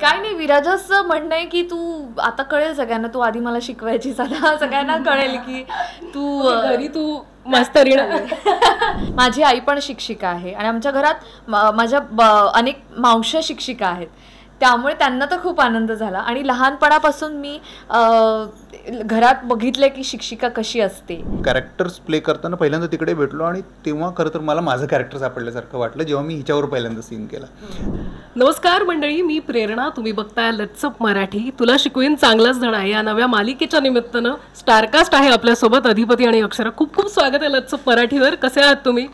काय नाही विराजाचं म्हणणं आहे की तू आता कळेल सगळ्यांना तू आधी मला शिकवायची आता सगळ्यांना कळेल की तू घरी तू मस्त माझी आई पण शिक्षिका आहे आणि आमच्या घरात माझ्या अनेक मावश्या शिक्षिका आहेत. त्यामुळे त्यांना तर खूप आनंद झाला. आणि लहानपणापासून मी अं, घरात बघितलं की शिक्षिका कशी असते. कॅरेक्टर्स प्ले करताना पहिल्यांदा तिकडे भेटलो आणि तेव्हा खरं तर मला माझं कॅरेक्टर सापडल्यासारखं वाटलं जेव्हा मी हिच्यावर पहिल्यांदा सीन केला. नमस्कार मंडळी मी प्रेरणा. तुम्ही बघताय लच्चप मराठी. तुला शिकवीन चांगलाच धडा या नव्या मालिकेच्या निमित्तानं स्टारकास्ट आहे आपल्यासोबत. अधिपती आणि अक्षरा खूप खूप स्वागत आहे लच्चप मराठीवर. कसे आहात तुम्ही?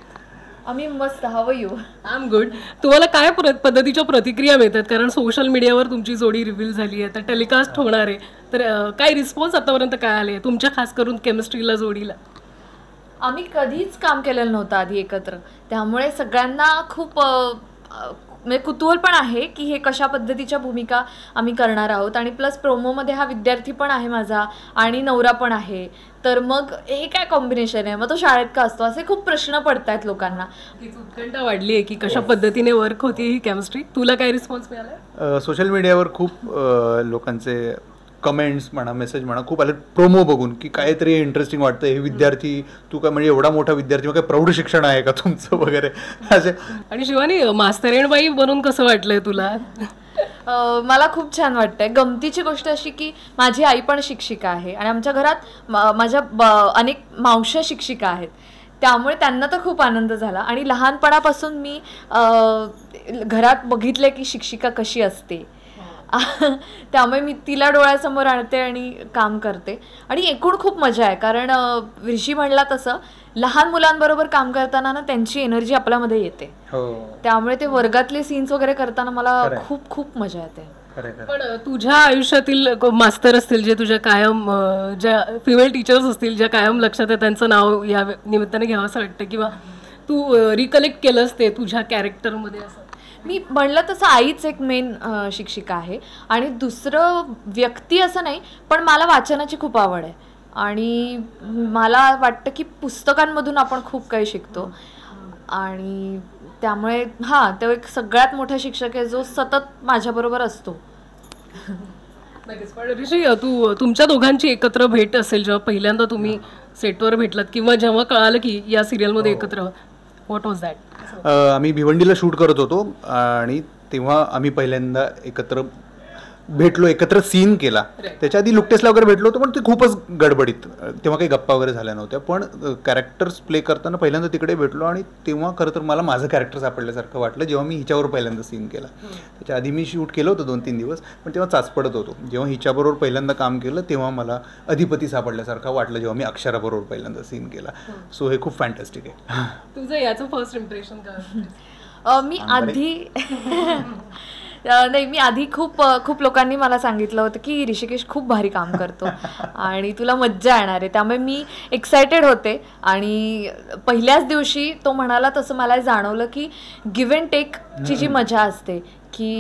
आम्ही मस्त how you I am good तुम्हाला काय पद्धतीच्या प्रतिक्रिया मिळतात? कारण सोशल मीडियावर तुमची जोडी रिव्हील झाली आहे तर टेलिकास्ट होणार आहे. तर काय रिस्पॉन्स आतापर्यंत काय आले? तुमच्या खास करून केमिस्ट्रीला जोडीला. आम्ही कधीच काम केलेलं नव्हतं आधी एकत्र. त्यामुळे सगळ्यांना खूप म्हणजे कुतूहल पण आहे की हे कशा पद्धतीच्या भूमिका आम्ही करणार आहोत. आणि प्लस प्रोमोमध्ये हा विद्यार्थी पण आहे माझा आणि नवरा पण आहे. तर मग हे काय कॉम्बिनेशन आहे? मग तो शाळेत का असतो? असे खूप प्रश्न पडत आहेत लोकांना उत्कंठा वाढली आहे की कशा पद्धतीने वर्क होती ही केमिस्ट्री तुला काय रिस्पॉन्स मिळाला सोशल मीडियावर खूप लोकांचे कमेंट्स म्हणा मेसेज म्हणा खूप आले. प्रोमो बघून की काहीतरी इंटरेस्टिंग वाटतं हे विद्यार्थी तू काय म्हणजे एवढा मोठा विद्यार्थी मग काय प्रौढ शिक्षण आहे का तुमचं वगैरे? असे. आणि शिवानी मास्तरेणबाई बनून कसं वाटलंय तुला? मला खूप छान वाटतंय. गमतीची गोष्ट अशी की माझी आई पण शिक्षिका आहे. आणि आमच्या घरात माझ्या ब- अनेक मावश्या शिक्षिका आहेत. त्यामुळे त्यांना तर खूप आनंद झाला. आणि लहानपणापासून मी घरात बघितलं की शिक्षिका कशी असते. त्यामुळे मी तिला डोळ्यासमोर आणते आणि काम करते. आणि एकूण खूप मज़ा आहे कारण ऋषी म्हणला तसं लहान मुलांबरोबर काम करताना ना त्यांची एनर्जी आपल्यामध्ये येते. हो. त्यामुळे ते वर्गातले सीन्स वगैरे करताना मला खूप खूप मज़ा येते. खरं खरं पण तुझ्या आयुष्यातील मास्तर असतील जे तुझ्या कायम ज्या फिमेल टीचर्स असतील ज्या कायम लक्षात आहे त्यांचं नाव या निमित्ताने घ्यावं असं वाटतं किंवा तू रिकलेक्ट केलंस ते तुझ्या कॅरेक्टरमध्ये असं? मी म्हणलं तसं आईच एक मेन शिक्षिका आहे. आणि दुसरं व्यक्ती असं नाही पण मला वाचनाची खूप आवड आहे. आणि मला वाटतं की पुस्तकांमधून आपण खूप काही शिकतो. आणि त्यामुळे हाँ तो एक सगळ्यात मोठा शिक्षक आहे जो सतत माझ्याबरोबर असतो. पण ऋषी तू तुमच्या दोघांची एकत्र भेट असेल जेव्हा पहिल्यांदा तुम्ही सेटवर भेटलात किंवा जेव्हा कळालं की या सिरियलमध्ये एकत्र व्हॉट वॉज़ दॅट आम्ही भिवंडीला शूट करत होतो आणि तेव्हा आम्ही पहिल्यांदा एकत्र भेटलो एकत्र सीन केला. त्याच्या आधी लुकटेसला वगैरे भेटलो होतो पण ते खूपच गडबडीत. तेव्हा काही गप्पा वगैरे झाल्या नव्हत्या. पण कॅरेक्टर्स प्ले करताना पहिल्यांदा तिकडे भेटलो आणि तेव्हा खरं तर मला माझं कॅरेक्टर सापडल्यासारखं वाटलं जेव्हा मी हिच्यावर पहिल्यांदा सीन केला. त्याच्या आधी मी शूट केलं होतं दोन तीन दिवस पण तेव्हा चाचपडत होतो. जेव्हा हिच्याबरोबर पहिल्यांदा काम केलं तेव्हा मला अधिपती सापडल्यासारखं वाटलं जेव्हा मी अक्षराबरोबर पहिल्यांदा सीन केला. सो हे खूप फॅन्टॅस्टिक आहे. तुझं याचं फ़र्स्ट इम्प्रेशन काय मी आधी नाही मी आधी खूप खूप लोकांनी मला सांगितलं होतं की ऋषिकेश खूप भारी काम करतो. आणि तुला मज्जा येणार आहे. त्यामुळे मी एक्सायटेड होते. आणि पहिल्याच दिवशी तो म्हणाला तसं मला जाणवलं की गिव्ह अँड टेकची जी मजा असते की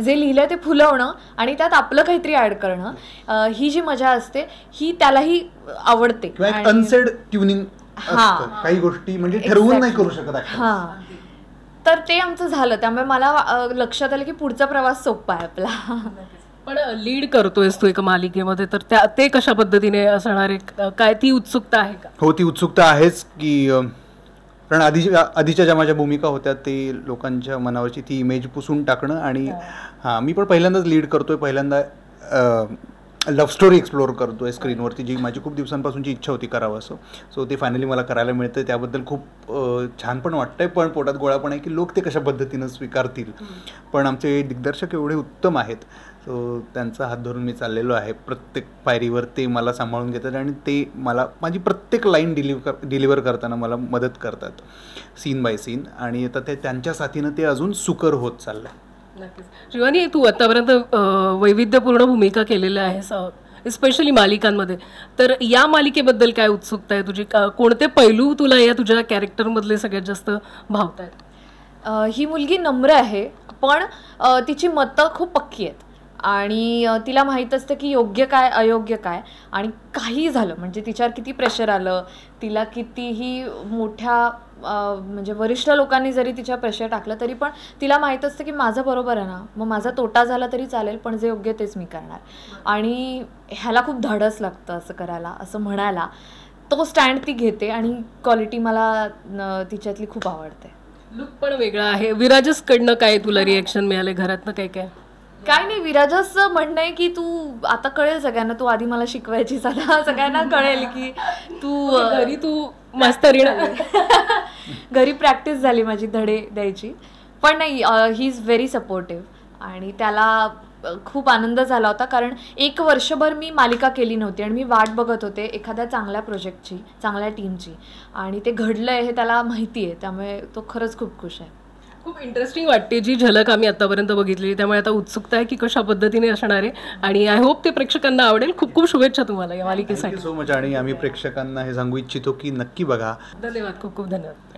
जे लिहिलं ते फुलवणं आणि त्यात आपलं काहीतरी ॲड करणं ही जी मजा असते ही त्यालाही आवडते. अनसेड ट्युनिंग हा. काही गोष्टी म्हणजे ठरवून नाही करू शकत. हां. तर ते आमचं झालं. त्यामुळे मला लक्षात आलं की पुढचा प्रवास सोपा आहे आपला. पण लीड करतोयस तू एका मालिकेमध्ये तर त्या ते कशा पद्धतीने असणार आहे काय ती उत्सुकता आहे का? हो ती उत्सुकता आहेच की कारण आधी आधीच्या ज्या माझ्या भूमिका होत्या ते लोकांच्या मनावरची ती इमेज पुसून टाकणं आणि हाँ. मी पण पहिल्यांदाच लीड करतोय. पहिल्यांदा लव्ह स्टोरी एक्सप्लोअर करतोय स्क्रीनवरती जी माझी खूप दिवसांपासूनची इच्छा होती करावं असं. सो ते फायनली मला करायला मिळतं त्याबद्दल खूप छान पण वाटतंय पण पोटात गोळा पण आहे की लोक ते कशा पद्धतीनं स्वीकारतील. पण आमचे दिग्दर्शक एवढे उत्तम आहेत. सो त्यांचा हात धरून मी चाललेलो आहे. प्रत्येक पायरीवर ते मला सांभाळून घेतात आणि ते मला माझी प्रत्येक लाईन डिलिव्ह कर डिलिव्हर करताना मला मदत करतात सीन बाय सीन आणि आता ते त्यांच्या साथीनं ते अजून सुकर होत चाललं आहे नक्कीच. शिवानी तू आतापर्यंत वैविध्यपूर्ण भूमिका केलेल्या आहेस स्पेशली मालिकांमध्ये. तर या मालिकेबद्दल काय उत्सुकता आहे तुझी? कोणते पैलू तुला या तुझ्या कॅरेक्टरमधले सगळ्यात जास्त भावत आहेत ही मुलगी नम्र आहे पण तिची मतं खूप पक्की आहेत. आणि तिला माहीत असतं की योग्य काय, अयोग्य काय. आणि काही झालं, म्हणजे तिच्यावर किती प्रेशर आलं, तिला कितीही मोठ्या म्हणजे वरिष्ठ लोकांनी जरी तिच्या प्रेशर टाकलं, तरी पण तिला माहीत असतं की माझं बरोबर आहे ना. मग माझा तोटा झाला तरी चालेल, पण जे योग्य तेच मी करणार. आणि ह्याला खूप धाडस लागतं असं करायला, असं म्हणायला. तो स्टँड ती घेते आणि क्वालिटी मला तिच्यातली खूप आवडते. लुक पण वेगळा आहे. विराजस कडनं काय तुला रिएक्शन मिळाले? घरातनं काय काय? काय नाही विराजाचं म्हणणं आहे की तू आता कळेल सगळ्यांना तू आधी मला शिकवायचीस आता सगळ्यांना कळेल की तू घरी तू मास्तरीण घरी प्रॅक्टिस झाली माझी धडे द्यायची. पण नाही ही इज व्हेरी सपोर्टिव्ह आणि त्याला खूप आनंद झाला होता कारण एक वर्षभर मी मालिका केली नव्हती आणि मी वाट बघत होते एखाद्या चांगल्या प्रोजेक्टची चांगल्या टीमची आणि ते घडलं आहे हे त्याला माहिती आहे त्यामुळे तो खरंच खूप खुश आहे. खूप इंटरेस्टिंग वाटते जी झलक आम्ही आतापर्यंत बघितली त्यामुळे आता उत्सुकता आहे की कशा पद्धतीने असणार आहे. आणि आय होप ते प्रेक्षकांना आवडेल. खूप खूप शुभेच्छा तुम्हाला या मालिकेसाठी. सो मच आणि आम्ही प्रेक्षकांना हे सांगू इच्छितो की नक्की बघा. धन्यवाद. खूप खूप धन्यवाद.